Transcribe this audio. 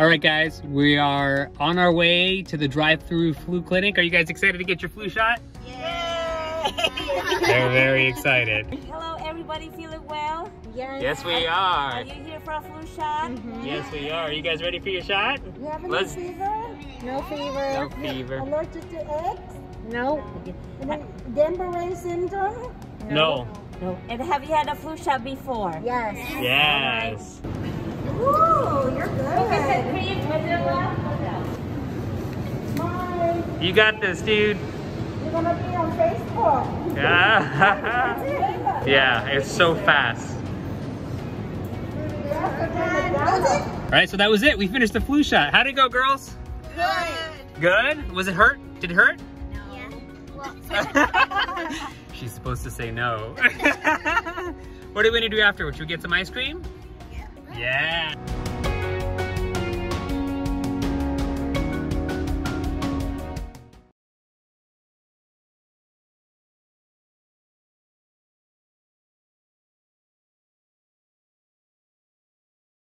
All right, guys, we are on our way to the drive-through flu clinic. Are you guys excited to get your flu shot? Yay! They're very excited. Hello, everybody feeling well? Yes. Yes, we Are are. you here for a flu shot? Mm-hmm. Yes, we are. Are you guys ready for your shot? You have any Let's- fever? No fever. No fever. Allergic to eggs? No. Guillain-Barré syndrome? No. No. And have you had a flu shot before? Yes. Yes. Ooh, you're good. Bye. You got this, dude. You're gonna be on Facebook. Yeah. yeah, it's so fast. All right, so that was it. We finished the flu shot. How'd it go, girls? Good. Good? Was it hurt? Did it hurt? Yeah. She's supposed to say no. what are we gonna do afterwards? Should we get some ice cream? Yeah. Yeah.